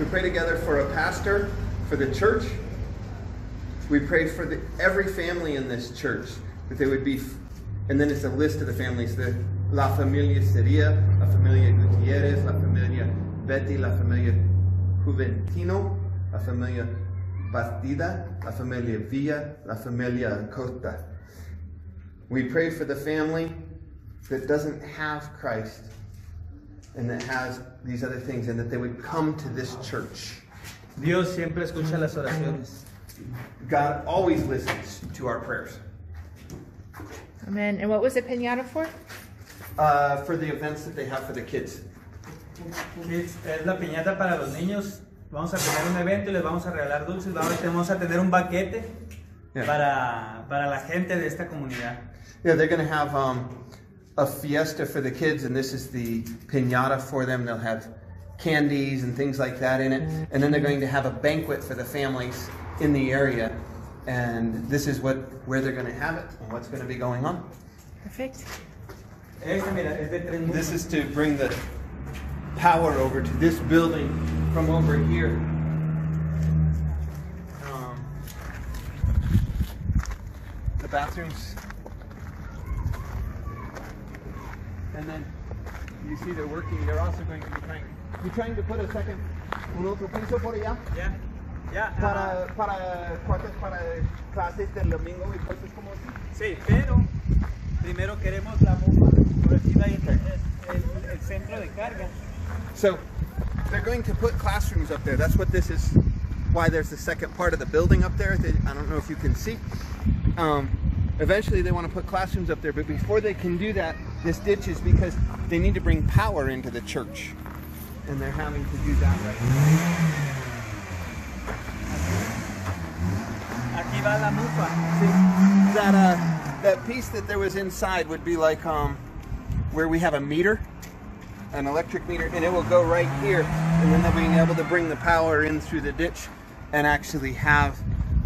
We pray together for a pastor, for the church. We pray for the, every family in this church that they would be, and then it's a list of the families. The La Familia Seria, La Familia Gutierrez, La Familia Betty, La Familia Juventino, La Familia Bastida, La Familia Villa, La Familia Costa. We pray for the family that doesn't have Christ and that has these other things, and that they would come to this church. Dios siempre escucha las oraciones. God always listens to our prayers. Amen. And what was the pinata for? Uh, for the events that they have for the kids. Kids, es la piñata para los niños. Vamos a tener un evento y les vamos a regalar dulces. Vamos, vamos a tener un baquete Yeah. para, para la gente de esta comunidad. Yeah, they're going to have um, a fiesta for the kids, and this is the pinata for them. They'll have candies and things like that in it, and then they're going to have a banquet for the families in the area. And this is what where they're going to have it and what's going to be going on. Perfect. Este, mira, es de tres This is to bring the power over to this building from over here. Um, the bathrooms. And then you see they're working. They're also going to be trying. You're trying to put a second, un otro piso por allá Ya, ya. para para cuartos para clases del domingo y cosas como así. Sí, pero primero queremos la bomba. Por aquí va a ir el, el- el centro de carga. So they're going to put classrooms up there. That's what this is. Why there's the second part of the building up there. That I don't know if you can see. Um, eventually, they want to put classrooms up there, but before they can do that, this ditch is because they need to bring power into the church, and they're having to do that right now. Aquí va la mufa. See, that uh, that piece that there was inside would be like um, where we have a meter, an electric meter, and it will go right here, and then they'll be able to bring the power in through the ditch, and actually have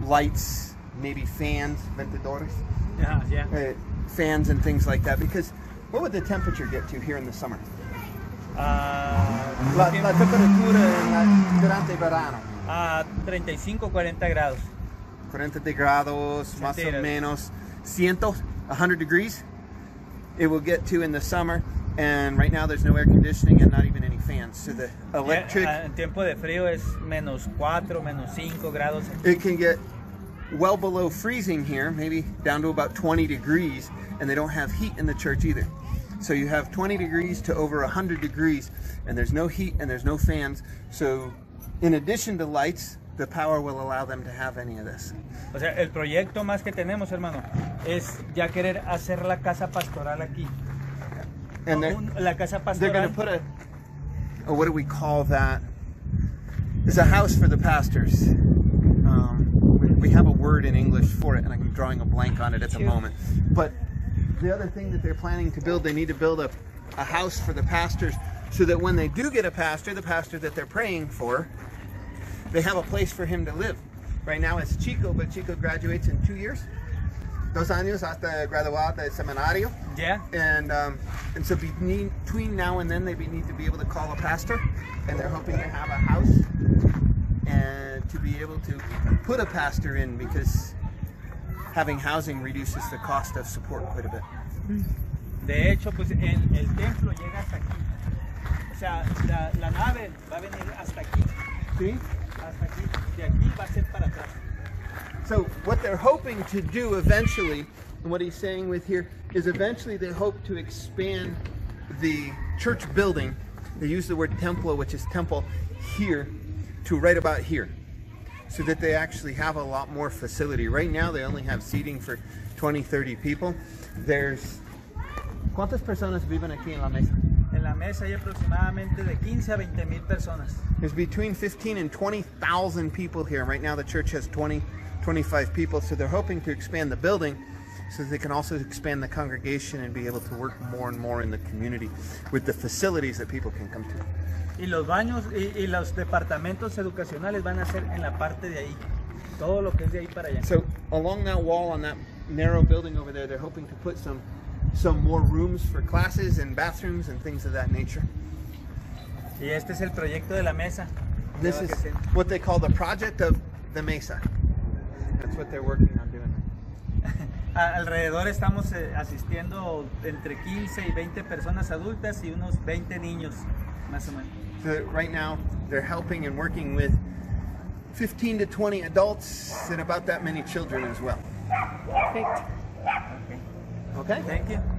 lights, maybe fans, ventadores, Ya, ya. uh, fans and things like that. Because what would the temperature get to here in the summer? Ah, La, la temperatura en la, durante verano. a 35, 40 grados. 40 grados, más o menos, cientos, 100 degrees. It will get to in the summer, and right now there's no air conditioning and not even any fans. So the electric, Ya, ah, en tiempo de frío es menos 4, menos 5 grados. it can get well below freezing here, maybe down to about 20 degrees, and they don't have heat in the church either. So you have 20 degrees to over 100 degrees, and there's no heat and there's no fans. So, in addition to lights, the power will allow them to have any of this. O sea, el proyecto más que tenemos, hermano, es ya querer hacer la casa pastoral aquí. And they're, la casa they're going to put a, oh, what do we call that? It's a house for the pastors. Um, we, we have a word in English for it, and I'm drawing a blank on it at the moment. But the other thing that they're planning to build, they need to build a, a house for the pastors so that when they do get a pastor, the pastor that they're praying for, they have a place for him to live. Right now it's Chico, but Chico graduates in two years. Dos años hasta graduar del seminario. Yeah. And um, and so between, between now and then, they need to be able to call a pastor, and they're hoping to have a house and to be able to put a pastor in because having housing reduces the cost of support quite a bit. Mm. De hecho, pues el, el templo llega hasta aquí. O sea, la, la nave va a venir hasta aquí. See? Hasta aquí. De aquí va a ser para atrás. So what they're hoping to do eventually, and what he's saying with here, is eventually they hope to expand the church building. They use the word templo, which is temple, here to right about here. So that they actually have a lot more facility. Right now they only have seating for 20, 30 people. There's ¿Cuántas personas viven aquí en la mesa? La mesa hay aproximadamente de 15 a 20 mil personas. There's between 15 and 20,000 people here. Right now, the church has 20, 25 people, so they're hoping to expand the building so that they can also expand the congregation and be able to work more and more in the community with the facilities that people can come to. Y los baños y, y los departamentos educacionales van a ser en la parte de ahí. Todo lo que es de ahí para allá. So, along that wall on that narrow building over there, they're hoping to put some some more rooms for classes and bathrooms and things of that nature. Y este es el proyecto de la mesa. This is what they call the project of the mesa. That's what they're working on doing. A- Alrededor estamos eh, asistiendo entre 15 y 20 personas adultas y unos 20 niños, más o menos. So right now, they're helping and working with 15 to 20 adults and about that many children as well. Perfect. Okay? Thank you.